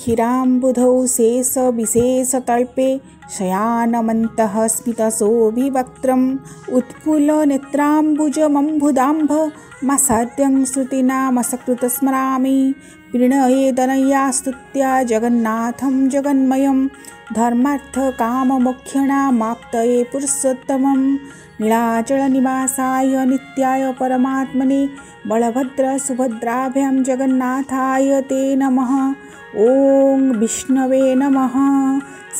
क्षीराम्बुधौ शेषविशेषतल्पे शयानमन्तः स्मितसोऽभिवक्त्रम् उत्फुल्लनेत्राम्बुजमम्बुदाम्भ मासाद्यं श्रुतिनामसकृतस्मरामि प्रणयेदनया स्तुत्या जगन्नाथं जगन्मयं धर्मार्थकाममोक्षणामाप्तये पुरुषोत्तमं नीलाचलनिवासाय नित्याय परमात्मने बलभद्रसुभद्राभ्यां जगन्नाथाय ते नमः ॐ विष्णवे नमः।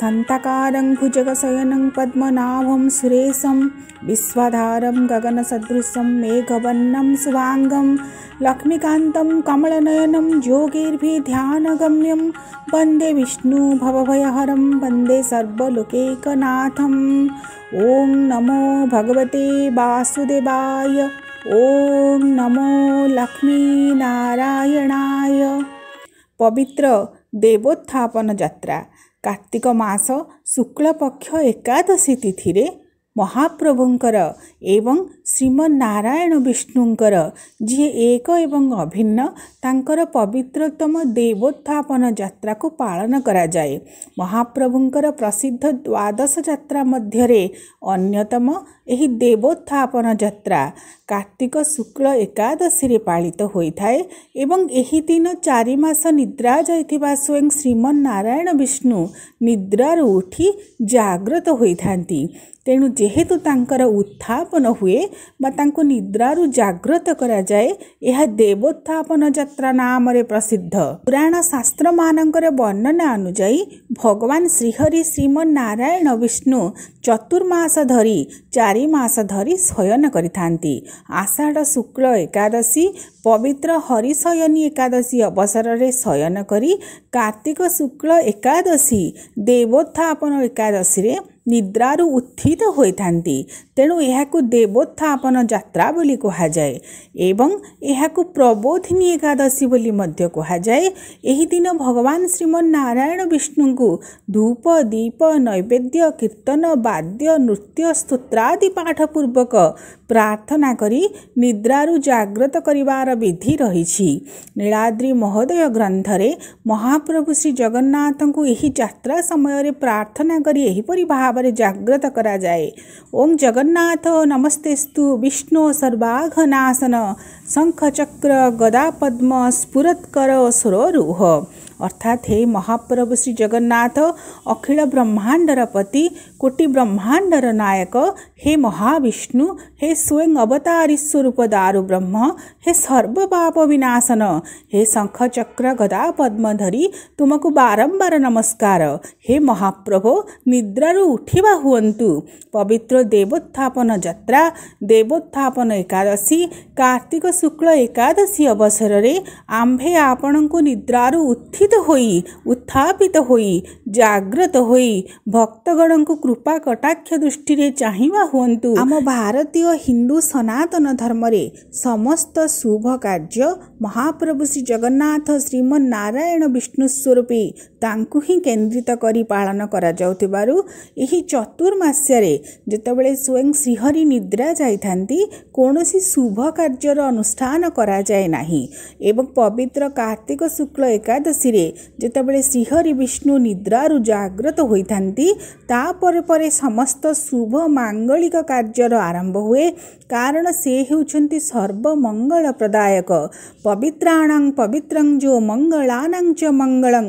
सन्तकारं भुजगशयनं पद्मनाभं सुरेशं विश्वाधारं गगनसदृशं मेघवन्नं सुवाङ्गं लक्ष्मीकान्तं कमलनयनं जोगिर्भिध्यानगम्यं वन्दे विष्णुभवभयहरं वन्दे सर्वलोकैकनाथम्। ॐ नमो भगवते वासुदेवाय। ॐ नमो लक्ष्मीनारायणाय। पवित्र ଦେବୋତ୍ଥାପନ ଯାତ୍ରା। କାର୍ତ୍ତିକ ମାସ ଶୁକ୍ଳପକ୍ଷ ଏକାଦଶୀ ତିଥିରେ ମହାପ୍ରଭୁଙ୍କର ଏବଂ ଶ୍ରୀମନାରାୟଣ ବିଷ୍ଣୁଙ୍କର ଯିଏ ଏକ ଏବଂ ଅଭିନ୍ନ ତାଙ୍କର ପବିତ୍ରତମ ଦେବୋତ୍ଥାପନ ଯାତ୍ରାକୁ ପାଳନ କରାଯାଏ। ମହାପ୍ରଭୁଙ୍କର ପ୍ରସିଦ୍ଧ ଦ୍ୱାଦଶ ଯାତ୍ରା ମଧ୍ୟରେ ଅନ୍ୟତମ ଏହି ଦେବୋତ୍ଥାପନ ଯାତ୍ରା କାର୍ତ୍ତିକ ଶୁକ୍ଳ ଏକାଦଶୀରେ ପାଳିତ ହୋଇଥାଏ ଏବଂ ଏହି ଦିନ ଚାରି ମାସ ନିଦ୍ରା ଯାଇଥିବା ସ୍ୱୟଂ ଶ୍ରୀମନାରାୟଣ ବିଷ୍ଣୁ ନିଦ୍ରାରୁ ଉଠି ଜାଗ୍ରତ ହୋଇଥାନ୍ତି। ତେଣୁ ଯେହେତୁ ତାଙ୍କର ଉତ୍ଥାପନ ହୁଏ ବା ତାଙ୍କୁ ନିଦ୍ରାରୁ ଜାଗ୍ରତ କରାଯାଏ ଏହା ଦେବୋତ୍ଥାପନ ଯାତ୍ରା ନାମରେ ପ୍ରସିଦ୍ଧ। ପୁରାଣ ଶାସ୍ତ୍ରମାନଙ୍କର ବର୍ଣ୍ଣନା ଅନୁଯାୟୀ ଭଗବାନ ଶ୍ରୀହରି ଶ୍ରୀମନାରାୟଣ ବିଷ୍ଣୁ ଚତୁର୍ମାସ ଧରି ଚାରି ମାସ ଧରି ଶୟନ କରିଥାନ୍ତି। ଆଷାଢ଼ ଶୁକ୍ଳ ଏକାଦଶୀ ପବିତ୍ର ହରିଶୟନୀ ଏକାଦଶୀ ଅବସରରେ ଶୟନ କରି କାର୍ତ୍ତିକ ଶୁକ୍ଳ ଏକାଦଶୀ ଦେବୋତ୍ଥାପନ ଏକାଦଶୀରେ ନିଦ୍ରାରୁ ଉତ୍ଥିତ ହୋଇଥାନ୍ତି। ତେଣୁ ଏହାକୁ ଦେବୋତ୍ଥାପନ ଯାତ୍ରା ବୋଲି କୁହାଯାଏ ଏବଂ ଏହାକୁ ପ୍ରବୋଧିନୀ ଏକାଦଶୀ ବୋଲି ମଧ୍ୟ କୁହାଯାଏ। ଏହି ଦିନ ଭଗବାନ ଶ୍ରୀମନାରାୟଣ ବିଷ୍ଣୁଙ୍କୁ ଧୂପ ଦୀପ ନୈବେଦ୍ୟ କୀର୍ତ୍ତନ ବାଦ୍ୟ ନୃତ୍ୟ ସ୍ତୋତ୍ରାଦି ପାଠ ପୂର୍ବକ ପ୍ରାର୍ଥନା କରି ନିଦ୍ରାରୁ ଜାଗ୍ରତ କରିବାର ବିଧି ରହିଛି। ନୀଳାଦ୍ରି ମହୋଦୟ ଗ୍ରନ୍ଥରେ ମହାପ୍ରଭୁ ଶ୍ରୀ ଜଗନ୍ନାଥଙ୍କୁ ଏହି ଯାତ୍ରା ସମୟରେ ପ୍ରାର୍ଥନା କରି ଏହିପରି ଭାବରେ ଜାଗ୍ରତ କରାଯାଏ ଓಂ ଜଗନ୍ନାଥ ନମସ୍ତେସ୍ତୁ ବିଷ୍ଣୁ ସର୍ବାଘନାଶନ ଶଙ୍ଖଚକ୍ର ଗଦାପଦ୍ମ ସ୍ଫୁରତ୍କର ସ୍ୱରରୁହ ଅର୍ଥାତ୍ ହେ ମହାପ୍ରଭୁ ଶ୍ରୀ ଜଗନ୍ନାଥ ଅଖିଳ ବ୍ରହ୍ମାଣ୍ଡର ପତି କୋଟି ବ୍ରହ୍ମାଣ୍ଡର ନାୟକ ହେ ମହାବିଷ୍ଣୁ ହେ ସ୍ୱୟଂ ଅବତାରୀ ସ୍ୱରୂପ ଦାରୁ ବ୍ରହ୍ମ ହେ ସର୍ବପାପ ବିନାଶନ ହେ ଶଙ୍ଖଚକ୍ର ଗଦା ପଦ୍ମ ଧରି ତୁମକୁ ବାରମ୍ବାର ନମସ୍କାର ହେ ମହାପ୍ରଭୁ ନିଦ୍ରାରୁ ଉଠିବା ହୁଅନ୍ତୁ ପବିତ୍ର ଦେବୋତ୍ଥାପନ ଯାତ୍ରା ଦେବୋତ୍ଥାପନ ଏକାଦଶୀ କାର୍ତ୍ତିକ ଶୁକ୍ଳ ଏକାଦଶୀ ଅବସରରେ ଆମ୍ଭେ ଆପଣଙ୍କୁ ନିଦ୍ରାରୁ ଉତ୍ଥିତ ହୋଇ ଉତ୍ଥାପିତ ହୋଇ ଜାଗ୍ରତ ହୋଇ ଭକ୍ତଗଣଙ୍କୁ କୃପା କଟାକ୍ଷ ଦୃଷ୍ଟିରେ ଚାହିଁବା ହୁଅନ୍ତୁ। ଆମ ଭାରତୀୟ ହିନ୍ଦୁ ସନାତନ ଧର୍ମରେ ସମସ୍ତ ଶୁଭ କାର୍ଯ୍ୟ ମହାପ୍ରଭୁ ଶ୍ରୀ ଜଗନ୍ନାଥ ଶ୍ରୀମନାରାୟଣ ବିଷ୍ଣୁ ସ୍ୱରୂପୀ ତାଙ୍କୁ ହିଁ କେନ୍ଦ୍ରିତ କରି ପାଳନ କରାଯାଉଥିବାରୁ ଏହି ଚତୁର୍ମାସ୍ୟରେ ଯେତେବେଳେ ସ୍ୱୟଂ ଶ୍ରୀହରି ନିଦ୍ରା ଯାଇଥାନ୍ତି କୌଣସି ଶୁଭ କାର୍ଯ୍ୟର ଅନୁଷ୍ଠାନ କରାଯାଏ ନାହିଁ ଏବଂ ପବିତ୍ର କାର୍ତ୍ତିକ ଶୁକ୍ଳ ଏକାଦଶୀରେ ଯେତେବେଳେ ଶ୍ରୀହରି ବିଷ୍ଣୁ ନିଦ୍ରାରୁ ଜାଗ୍ରତ ହୋଇଥାନ୍ତି ତାପରେ ପରେ ସମସ୍ତ ଶୁଭ ମାଙ୍ଗଳିକ କାର୍ଯ୍ୟର ଆରମ୍ଭ ହୁଏ କାରଣ ସେ ହେଉଛନ୍ତି ସର୍ବମଙ୍ଗଳ ପ୍ରଦାୟକ ପବିତ୍ରାଣଂ ପବିତ୍ରଂ ଯୋ ମଙ୍ଗଳାନାଂ ଚ ମଙ୍ଗଳଂ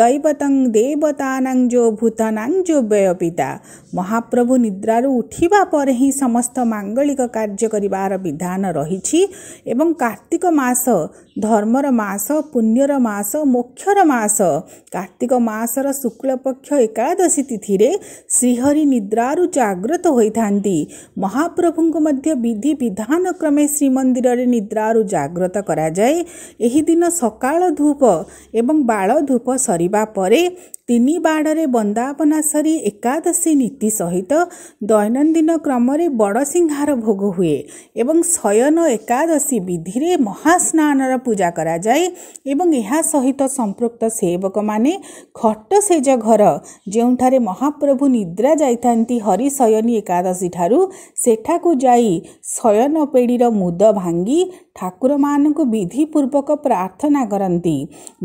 ଦୈବତଂ ଦେବତାନାଂ ଯୋ ଭୂତାନାଂ ଯୋ ବ୍ୟୟପିତା। ମହାପ୍ରଭୁ ନିଦ୍ରାରୁ ଉଠିବା ପରେ ହିଁ ସମସ୍ତ ମାଙ୍ଗଳିକ କାର୍ଯ୍ୟ କରିବାର ବିଧାନ ରହିଛି ଏବଂ କାର୍ତ୍ତିକ ମାସ ଧର୍ମର ମାସ ପୁଣ୍ୟର ମାସ ମୋକ୍ଷର ମାସ କାର୍ତ୍ତିକ ମାସର ଶୁକ୍ଳପକ୍ଷ ଏକାଦଶୀ ତିଥିରେ ଶ୍ରୀହରି ନିଦ୍ରାରୁ ଜାଗ୍ରତ ହୋଇଥାନ୍ତି। ମହାପ୍ରଭୁଙ୍କୁ ମଧ୍ୟ ବିଧି ବିଧାନ କ୍ରମେ ଶ୍ରୀମନ୍ଦିରରେ ନିଦ୍ରାରୁ ଜାଗ୍ରତ କରାଯାଏ। ଏହି ଦିନ ସକାଳ ଧୂପ ଏବଂ ବାଳ ଧୂପ ସରିବା ପରେ ତିନି ବାଡ଼ରେ ବନ୍ଦାପନା ସରି ଏକାଦଶୀ ନୀତି ସହିତ ଦୈନନ୍ଦିନ କ୍ରମରେ ବଡ଼ସିଂହାର ଭୋଗ ହୁଏ ଏବଂ ଶୟନ ଏକାଦଶୀ ବିଧିରେ ମହାସ୍ନାନର ପୂଜା କରାଯାଏ ଏବଂ ଏହା ସହିତ ସମ୍ପୃକ୍ତ ସେବକମାନେ ଖଟଶେଜ ଘର ଯେଉଁଠାରେ ମହାପ୍ରଭୁ ନିଦ୍ରା ଯାଇଥାନ୍ତି ହରିଶୟନୀ ଏକାଦଶୀ ଠାରୁ ସେଠାକୁ ଯାଇ ଶୟନ ପେଡ଼ିର ମୁଦ ଭାଙ୍ଗି ଠାକୁରମାନଙ୍କୁ ବିଧିପୂର୍ବକ ପ୍ରାର୍ଥନା କରନ୍ତି।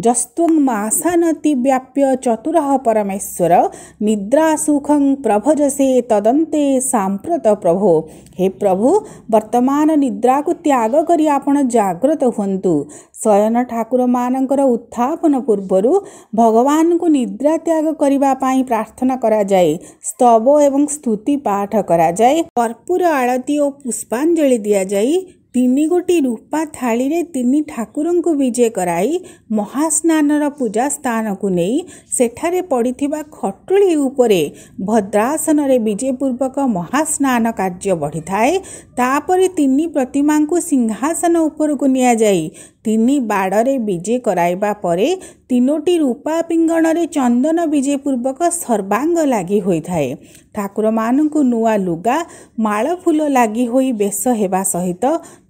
ଯସ୍ତ୍ୱଂ ମାସାନତି ବ୍ୟାପ୍ୟ ଚତୁରଃ ପରମେଶ୍ୱର ନିଦ୍ରା ସୁଖଂ ପ୍ରଭଜସେ ତଦନ୍ତେ ସାମ୍ପ୍ରତ ପ୍ରଭୁ ହେ ପ୍ରଭୁ ବର୍ତ୍ତମାନ ନିଦ୍ରାକୁ ତ୍ୟାଗ କରି ଆପଣ ଜାଗ୍ରତ ହୁଅନ୍ତୁ ଶୟନ ଠାକୁରମାନଙ୍କର ଉତ୍ଥାପନ ପୂର୍ବରୁ ଭଗବାନଙ୍କୁ ନିଦ୍ରା ତ୍ୟାଗ କରିବା ପାଇଁ ପ୍ରାର୍ଥନା କରାଯାଏ ସ୍ତବ ଏବଂ ସ୍ତୁତି ପାଠ କରାଯାଏ କର୍ପୂର ଆଳତୀ ଓ ପୁଷ୍ପାଞ୍ଜଳି ଦିଆଯାଇ ତିନି ଗୋଟି ରୂପା ଥାଳିରେ ତିନି ଠାକୁରଙ୍କୁ ବିଜେ କରାଇ ମହାସ୍ନାନର ପୂଜା ସ୍ଥାନକୁ ନେଇ ସେଠାରେ ପଡ଼ିଥିବା ଖଟୁଳି ଉପରେ ଭଦ୍ରାସନରେ ବିଜେପୂର୍ବକ ମହାସ୍ନାନ କାର୍ଯ୍ୟ ବଢ଼ିଥାଏ। ତାପରେ ତିନି ପ୍ରତିମାଙ୍କୁ ସିଂହାସନ ଉପରକୁ ନିଆଯାଇ ତିନି ବାଡ଼ରେ ବିଜେ କରାଇବା ପରେ ତିନୋଟି ରୂପା ପିଙ୍ଗଣରେ ଚନ୍ଦନ ବିଜେ ପୂର୍ବକ ସର୍ବାଙ୍ଗ ଲାଗି ହୋଇଥାଏ। ଠାକୁରମାନଙ୍କୁ ନୂଆ ଲୁଗା ମାଳ ଫୁଲ ଲାଗି ହୋଇ ବେଶ ହେବା ସହିତ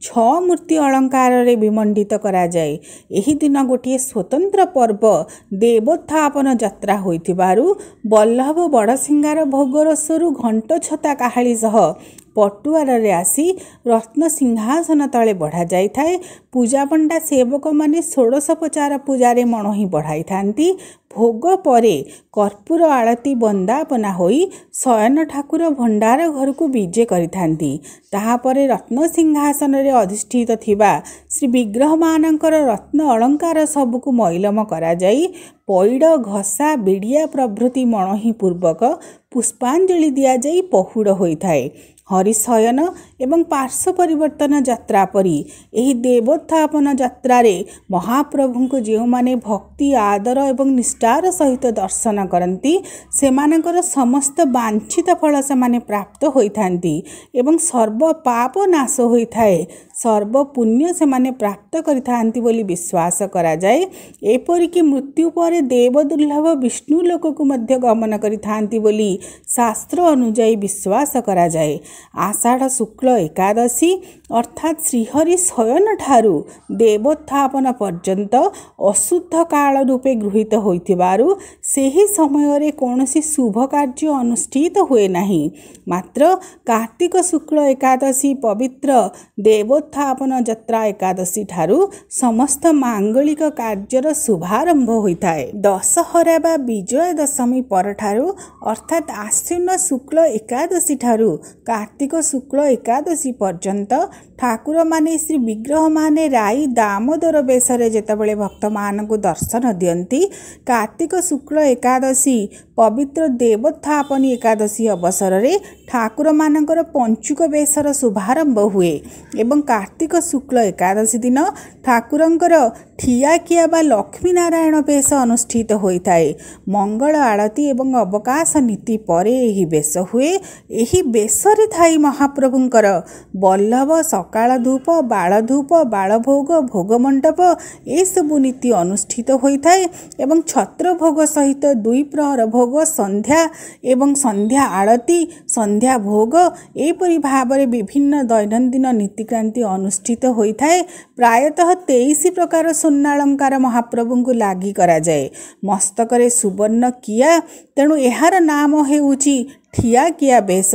ଛଅ ମୂର୍ତ୍ତି ଅଳଙ୍କାରରେ ବିମଣ୍ଡିତ କରାଯାଏ। ଏହି ଦିନ ଗୋଟିଏ ସ୍ୱତନ୍ତ୍ର ପର୍ବ ଦେବୋତ୍ଥାପନ ଯାତ୍ରା ହୋଇଥିବାରୁ ବଲ୍ଲଭ ବଡ଼ସିଂହାର ଭୋଗରସରୁ ଘଣ୍ଟ ଛତା କାହାଳି ସହ ପଟୁଆରରେ ଆସି ରତ୍ନ ସିଂହାସନ ତଳେ ବଢ଼ାଯାଇଥାଏ। ପୂଜାପଣ୍ଡା ସେବକମାନେ ଷୋଡ଼ଶୋପଚାର ପୂଜାରେ ମଣୋହି ବଢ଼ାଇଥାନ୍ତି। ଭୋଗ ପରେ କର୍ପୂର ଆଳତୀ ବନ୍ଦାପନା ହୋଇ ଶୟନ ଠାକୁର ଭଣ୍ଡାର ଘରକୁ ବିଜେ କରିଥାନ୍ତି। ତାହାପରେ ରତ୍ନ ସିଂହାସନରେ ଅଧିଷ୍ଠିତ ଥିବା ଶ୍ରୀ ବିଗ୍ରହମାନଙ୍କର ରତ୍ନ ଅଳଙ୍କାର ସବୁକୁ ମଇଲମ କରାଯାଇ ପଇଡ଼ ଘଷା ବିଡ଼ିଆ ପ୍ରଭୃତି ମଣୋହି ପୂର୍ବକ ପୁଷ୍ପାଞ୍ଜଳି ଦିଆଯାଇ ପହୁଡ଼ ହୋଇଥାଏ। ହରିଶୟନ ଏବଂ ପାର୍ଶ୍ୱ ପରିବର୍ତ୍ତନ ଯାତ୍ରା ପରି ଏହି ଦେବୋତ୍ଥାପନ ଯାତ୍ରାରେ ମହାପ୍ରଭୁଙ୍କୁ ଯେଉଁମାନେ ଭକ୍ତି ଆଦର ଏବଂ ନିଷ୍ଠାର ସହିତ ଦର୍ଶନ କରନ୍ତି ସେମାନଙ୍କର ସମସ୍ତ ବାଞ୍ଛିତ ଫଳ ସେମାନେ ପ୍ରାପ୍ତ ହୋଇଥାନ୍ତି ଏବଂ ସର୍ବ ପାପ ନାଶ ହୋଇଥାଏ। ସର୍ବ ପୁଣ୍ୟ ସେମାନେ ପ୍ରାପ୍ତ କରିଥାନ୍ତି ବୋଲି ବିଶ୍ୱାସ କରାଯାଏ। ଏପରିକି ମୃତ୍ୟୁ ପରେ ଦେବଦୁର୍ଲଭ ବିଷ୍ଣୁ ଲୋକକୁ ମଧ୍ୟ ଗମନ କରିଥାନ୍ତି ବୋଲି ଶାସ୍ତ୍ର ଅନୁଯାୟୀ ବିଶ୍ୱାସ କରାଯାଏ। ଆଷାଢ଼ ଶୁକ୍ଳ ଏକାଦଶୀ ଅର୍ଥାତ୍ ଶ୍ରୀହରି ଶୟନ ଠାରୁ ଦେବୋତ୍ଥାପନ ପର୍ଯ୍ୟନ୍ତ ଅଶୁଦ୍ଧ କାଳ ରୂପେ ଗୃହୀତ ହୋଇଥିବାରୁ ସେହି ସମୟରେ କୌଣସି ଶୁଭ କାର୍ଯ୍ୟ ଅନୁଷ୍ଠିତ ହୁଏ ନାହିଁ। ମାତ୍ର କାର୍ତ୍ତିକ ଶୁକ୍ଳ ଏକାଦଶୀ ପବିତ୍ର ଦେବୋତ୍ଥାପନ ଯାତ୍ରା ଏକାଦଶୀ ଠାରୁ ସମସ୍ତ ମାଙ୍ଗଳିକ କାର୍ଯ୍ୟର ଶୁଭାରମ୍ଭ ହୋଇଥାଏ। ଦଶହରା ବା ବିଜୟା ଦଶମୀ ପରଠାରୁ ଅର୍ଥାତ୍ ଆଶ୍ୱିନ ଶୁକ୍ଳ ଏକାଦଶୀ ଠାରୁ କାର୍ତ୍ତିକ ଶୁକ୍ଳ ଏକାଦଶୀ ପର୍ଯ୍ୟନ୍ତ ଠାକୁରମାନେ ଶ୍ରୀ ବିଗ୍ରହମାନେ ରାଇ ଦାମୋଦର ବେଶରେ ଯେତେବେଳେ ଭକ୍ତମାନଙ୍କୁ ଦର୍ଶନ ଦିଅନ୍ତି କାର୍ତ୍ତିକ ଶୁକ୍ଳ ଏକାଦଶୀ ପବିତ୍ର ଦେବୋତ୍ଥାପନୀ ଏକାଦଶୀ ଅବସରରେ ଠାକୁରମାନଙ୍କର ପଞ୍ଚୁକ ବେଶର ଶୁଭାରମ୍ଭ ହୁଏ ଏବଂ କାର୍ତ୍ତିକ ଶୁକ୍ଳ ଏକାଦଶୀ ଦିନ ଠାକୁରଙ୍କର ଠିଆକିଆ ବା ଲକ୍ଷ୍ମୀ ନାରାୟଣ ବେଶ ଅନୁଷ୍ଠିତ ହୋଇଥାଏ। ମଙ୍ଗଳ ଆଳତୀ ଏବଂ ଅବକାଶ ନୀତି ପରେ ଏହି ବେଶ ହୁଏ। ଏହି ବେଶରେ ଥାଇ ମହାପ୍ରଭୁଙ୍କର ବଲ୍ଲଭ ସକାଳ ଧୂପ ବାଳ ଧୂପ ବାଳଭୋଗ ଭୋଗ ମଣ୍ଡପ ଏସବୁ ନୀତି ଅନୁଷ୍ଠିତ ହୋଇଥାଏ ଏବଂ ଛତ୍ର ଭୋଗ ସହିତ ଦୁଇ ପ୍ରହର ଭୋଗ ସନ୍ଧ୍ୟା ଏବଂ ସନ୍ଧ୍ୟା ଆଳତୀ ସନ୍ଧ୍ୟା ଭୋଗ। ଏପରି ଭାବରେ ବିଭିନ୍ନ ଦୈନନ୍ଦିନ ନୀତିକ୍ରାନ୍ତି ଅନୁଷ୍ଠିତ ହୋଇଥାଏ। ପ୍ରାୟତଃ ତେଇଶ ପ୍ରକାର ସୁନାଳଙ୍କାର ମହାପ୍ରଭୁଙ୍କୁ ଲାଗି କରାଯାଏ। ମସ୍ତକରେ ସୁବର୍ଣ୍ଣ କିଆ ତେଣୁ ଏହାର ନାମ ହେଉଛି ଠିଆକିଆ ବେଶ।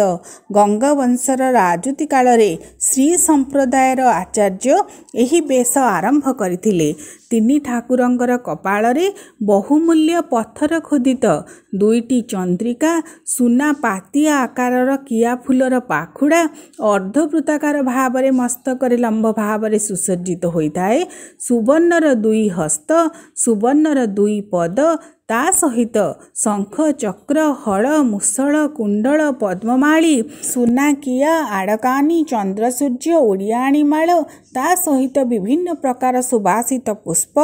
ଗଙ୍ଗବଂଶର ରାଜୁତି କାଳରେ ଶ୍ରୀ ସମ୍ପ୍ରଦାୟର ଆଚାର୍ଯ୍ୟ ଏହି ବେଶ ଆରମ୍ଭ କରିଥିଲେ। ତିନି ଠାକୁରଙ୍କର କପାଳରେ ବହୁମୂଲ୍ୟ ପଥର ଖୋଦିତ ଦୁଇଟି ଚନ୍ଦ୍ରିକା ସୁନା ପାତିଆ ଆକାରର କିଆ ଫୁଲର ପାଖୁଡ଼ା ଅର୍ଦ୍ଧବୃତ୍ତାକାର ଭାବରେ ମସ୍ତକରେ ଲମ୍ବ ଭାବରେ ସୁସଜ୍ଜିତ ହୋଇଥାଏ। ସୁବର୍ଣ୍ଣର ଦୁଇ ହସ୍ତ ସୁବର୍ଣ୍ଣର ଦୁଇ ପଦ ତା ସହିତ ଶଙ୍ଖ ଚକ୍ର ହଳ ମୁସଳ କୁଣ୍ଡଳ ପଦ୍ମମାଳୀ ସୁନାକିଆ ଆଡ଼କାନି ଚନ୍ଦ୍ରସୂର୍ଯ୍ୟ ଓଡ଼ିଆଣୀ ମାଳ ତା ସହିତ ବିଭିନ୍ନ ପ୍ରକାର ସୁବାସିତ ପୁଷ୍ପ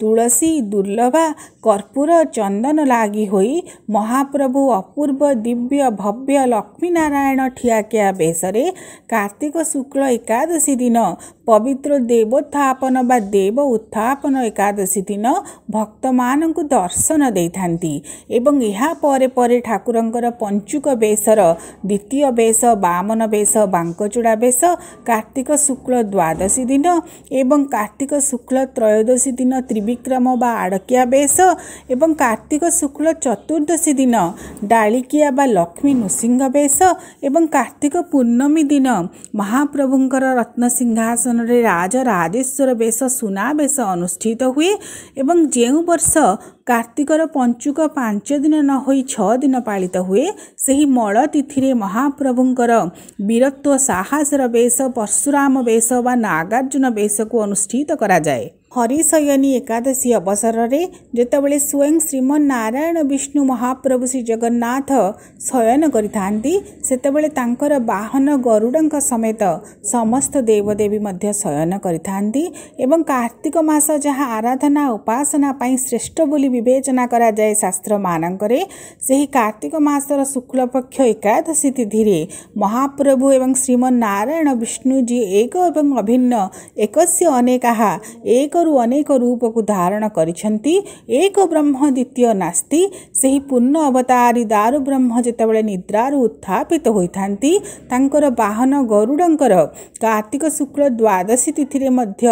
ତୁଳସୀ ଦୁର୍ଲଭା କର୍ପୂର ଚନ୍ଦନ ଲାଗି ହୋଇ ମହାପ୍ରଭୁ ଅପୂର୍ବ ଦିବ୍ୟ ଭବ୍ୟ ଲକ୍ଷ୍ମୀନାରାୟଣ ଠିଆକିଆ ବେଶରେ କାର୍ତ୍ତିକ ଶୁକ୍ଳ ଏକାଦଶୀ ଦିନ ପବିତ୍ର ଦେବୋତ୍ଥାପନ ବା ଦେବ ଉତ୍ଥାପନ ଏକାଦଶୀ ଦିନ ଭକ୍ତମାନଙ୍କୁ ଦର୍ଶନ ଦେଇଥାନ୍ତି। ଏବଂ ଏହା ପରେ ପରେ ଠାକୁରଙ୍କର ପଞ୍ଚୁକ ବେଶର ଦ୍ୱିତୀୟ ବେଶ ବାମନ ବେଶ ବାଙ୍କଚୂଡ଼ା ବେଶ କାର୍ତ୍ତିକ ଶୁକ୍ଳ ଦ୍ୱାଦଶୀ ଦିନ ଏବଂ କାର୍ତ୍ତିକ ଶୁକ୍ଳ ତ୍ରୟୋଦଶୀ ଦିନ ତ୍ରିବିକ୍ରମ ବା ଆଡ଼କିଆ ବେଶ ଏବଂ କାର୍ତ୍ତିକ ଶୁକ୍ଳ ଚତୁର୍ଦ୍ଦଶୀ ଦିନ ଡାଳିକିଆ ବା ଲକ୍ଷ୍ମୀ ନୃସିଂହ ବେଶ ଏବଂ କାର୍ତ୍ତିକ ପୂର୍ଣ୍ଣମୀ ଦିନ ମହାପ୍ରଭୁଙ୍କର ରତ୍ନସିଂହାସନରେ ରାଜ ରାଜେଶ୍ୱର ବେଶ ସୁନା ବେଶ ଅନୁଷ୍ଠିତ ହୁଏ ଏବଂ ଯେଉଁ ବର୍ଷ କାର୍ତ୍ତିକର ପଞ୍ଚୁକ ପାଞ୍ଚ ଦିନ ନ ହୋଇ ଛଅ ଦିନ ପାଳିତ ହୁଏ ସେହି ମଳ ତିଥିରେ ମହାପ୍ରଭୁଙ୍କର ବୀରତ୍ୱ ସାହସର ବେଶ ପରଶୁରାମ ବେଶ ବା ନାଗାର୍ଜୁନ ବେଶକୁ ଅନୁଷ୍ଠିତ କରାଯାଏ। ହରିଶୟନୀ ଏକାଦଶୀ ଅବସରରେ ଯେତେବେଳେ ସ୍ୱୟଂ ଶ୍ରୀମନାରାୟଣ ବିଷ୍ଣୁ ମହାପ୍ରଭୁ ଶ୍ରୀ ଜଗନ୍ନାଥ ଶୟନ କରିଥାନ୍ତି ସେତେବେଳେ ତାଙ୍କର ବାହନ ଗରୁଡ଼ଙ୍କ ସମେତ ସମସ୍ତ ଦେବଦେବୀ ମଧ୍ୟ ଶୟନ କରିଥାନ୍ତି ଏବଂ କାର୍ତ୍ତିକ ମାସ ଯାହା ଆରାଧନା ଉପାସନା ପାଇଁ ଶ୍ରେଷ୍ଠ ବୋଲି ବିବେଚନା କରାଯାଏ ଶାସ୍ତ୍ରମାନଙ୍କରେ ସେହି କାର୍ତ୍ତିକ ମାସର ଶୁକ୍ଳପକ୍ଷ ଏକାଦଶୀ ତିଥିରେ ମହାପ୍ରଭୁ ଏବଂ ଶ୍ରୀମନାରାୟଣ ବିଷ୍ଣୁ ଯିଏ ଏକ ଏବଂ ଅଭିନ୍ନ ଏକସ୍ୟ ଅନେକାହା ଏକ ଅନେକରୁ ଅନେକ ରୂପକୁ ଧାରଣ କରିଛନ୍ତି। ଏକ ବ୍ରହ୍ମ ଦ୍ୱିତୀୟ ନାସ୍ତି ସେହି ପୂର୍ଣ୍ଣ ଅବତାରୀ ଦାରୁ ବ୍ରହ୍ମ ଯେତେବେଳେ ନିଦ୍ରାରୁ ଉତ୍ଥାପିତ ହୋଇଥାନ୍ତି ତାଙ୍କର ବାହନ ଗରୁଡ଼ଙ୍କର କାର୍ତ୍ତିକ ଶୁକ୍ଳ ଦ୍ୱାଦଶୀ ତିଥିରେ ମଧ୍ୟ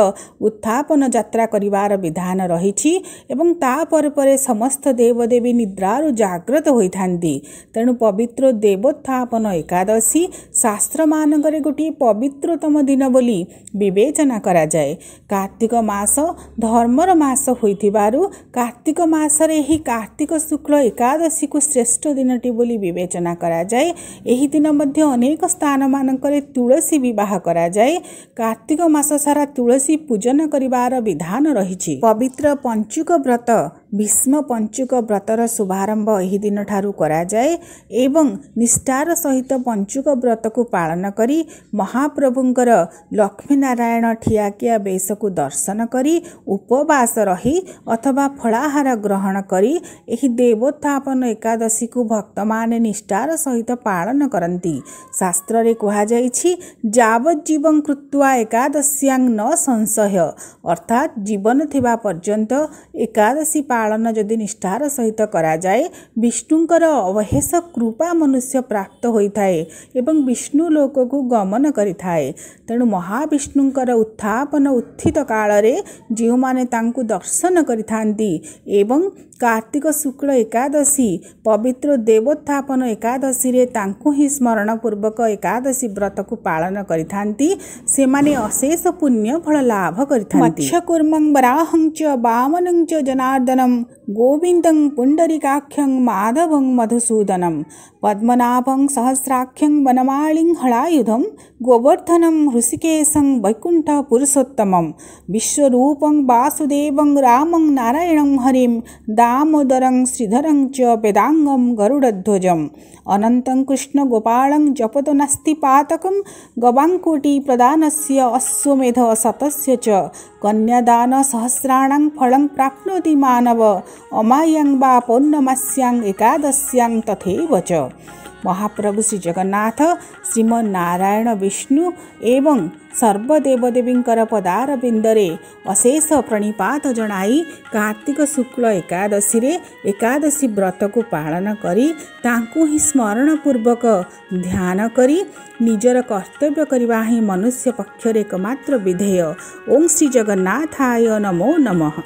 ଉତ୍ଥାପନ ଯାତ୍ରା କରିବାର ବିଧାନ ରହିଛି ଏବଂ ତାପରେ ପରେ ସମସ୍ତ ଦେବଦେବୀ ନିଦ୍ରାରୁ ଜାଗ୍ରତ ହୋଇଥାନ୍ତି। ତେଣୁ ପବିତ୍ର ଦେବୋତ୍ଥାପନ ଏକାଦଶୀ ଶାସ୍ତ୍ରମାନଙ୍କରେ ଗୋଟିଏ ପବିତ୍ରତମ ଦିନ ବୋଲି ବିବେଚନା କରାଯାଏ। କାର୍ତ୍ତିକ ମାସ ଧର୍ମର ମାସ ହୋଇଥିବାରୁ କାର୍ତ୍ତିକ ମାସରେ ଏହି କାର୍ତ୍ତିକ ଶୁକ୍ଳ ଏକାଦଶୀକୁ ଶ୍ରେଷ୍ଠ ଦିନଟି ବୋଲି ବିବେଚନା କରାଯାଏ। ଏହି ଦିନ ମଧ୍ୟ ଅନେକ ସ୍ଥାନମାନଙ୍କରେ ତୁଳସୀ ବିବାହ କରାଯାଏ। କାର୍ତ୍ତିକ ମାସ ସାରା ତୁଳସୀ ପୂଜନ କରିବାର ବିଧାନ ରହିଛି। ପବିତ୍ର ପଞ୍ଚୁକ ବ୍ରତ ଭୀଷ୍ମ ପଞ୍ଚୁକ ବ୍ରତର ଶୁଭାରମ୍ଭ ଏହି ଦିନଠାରୁ କରାଯାଏ ଏବଂ ନିଷ୍ଠାର ସହିତ ପଞ୍ଚୁକ ବ୍ରତକୁ ପାଳନ କରି ମହାପ୍ରଭୁଙ୍କର ଲକ୍ଷ୍ମୀନାରାୟଣ ଠିଆକିଆ ବେଶକୁ ଦର୍ଶନ କରି ଉପବାସ ରହି ଅଥବା ଫଳାହାର ଗ୍ରହଣ କରି ଏହି ଦେବୋତ୍ଥାପନ ଏକାଦଶୀକୁ ଭକ୍ତମାନେ ନିଷ୍ଠାର ସହିତ ପାଳନ କରନ୍ତି। ଶାସ୍ତ୍ରରେ କୁହାଯାଇଛି ଯାବଜ୍ଜୀବଂ କୃତ୍ୱା ଏକାଦଶ୍ୟାଂ ନ ସଂଶୟ। ଅର୍ଥାତ୍ ଜୀବନ ଥିବା ପର୍ଯ୍ୟନ୍ତ ଏକାଦଶୀ ଯଦି ନିଷ୍ଠାର ସହିତ କରାଯାଏ ବିଷ୍ଣୁଙ୍କର ଅବହେଶ କୃପା ମନୁଷ୍ୟ ପ୍ରାପ୍ତ ହୋଇଥାଏ ଏବଂ ବିଷ୍ଣୁ ଲୋକକୁ ଗମନ କରିଥାଏ। ତେଣୁ ମହାବିଷ୍ଣୁଙ୍କର ଉତ୍ଥାପନ ଉତ୍ଥିତ କାଳରେ ଯେଉଁମାନେ ତାଙ୍କୁ ଦର୍ଶନ କରିଥାନ୍ତି ଏବଂ କାର୍ତ୍ତିକ ଶୁକ୍ଳ ଏକାଦଶୀ ପବିତ୍ର ଦେବୋତ୍ଥାପନ ଏକାଦଶୀରେ ତାଙ୍କୁ ହିଁ ସ୍ମରଣ ପୂର୍ବକ ଏକାଦଶୀ ବ୍ରତକୁ ପାଳନ କରିଥାନ୍ତି ସେମାନେ ଅଶେଷ ପୁଣ୍ୟ ଫଳ ଲାଭ କରିଥାନ୍ତି। ମତ୍ସ୍ୟକୁର୍ମଂ ବରାହଂ ଚ ବାମନଂ ଚ ଜନାର୍ଦ୍ଦନಂ गोविन्दं पुण्डरिकाख्यं माधवं मधुसूदनं। पद्मनाभं सहस्राख्यं वनमालिं हळायुधं गोवर्धनं हृषिकेशं वैकुण्ठपुरुषोत्तमं विश्वरूपं वासुदेवं रामं नारायणं हरिं दामोदरं श्रीधरं च वेदाङ्गं गरुडध्वजम् अनन्तं कृष्णगोपालं जपतो नास्ति पातकं गवाङ्कुटिप्रदानस्य अश्वमेधशतस्य च कन्यादानसहस्राणां फलं प्राप्नोति मानव अमायां वा पौर्णमस्याम् एकादश्यां तथैव च। ମହାପ୍ରଭୁ ଶ୍ରୀ ଜଗନ୍ନାଥ ଶ୍ରୀମନାରାୟଣ ବିଷ୍ଣୁ ଏବଂ ସର୍ବଦେବଦେବୀଙ୍କର ପଦାର ବିନ୍ଦରେ ଅଶେଷ ପ୍ରଣିପାତ ଜଣାଇ କାର୍ତ୍ତିକ ଶୁକ୍ଳ ଏକାଦଶୀରେ ଏକାଦଶୀ ବ୍ରତକୁ ପାଳନ କରି ତାଙ୍କୁ ହିଁ ସ୍ମରଣ ପୂର୍ବକ ଧ୍ୟାନ କରି ନିଜର କର୍ତ୍ତବ୍ୟ କରିବା ହିଁ ମନୁଷ୍ୟ ପକ୍ଷରେ ଏକମାତ୍ର ବିଧେୟ। ଓଂ ଶ୍ରୀ ଜଗନ୍ନାଥାୟ ନମୋ ନମଃ।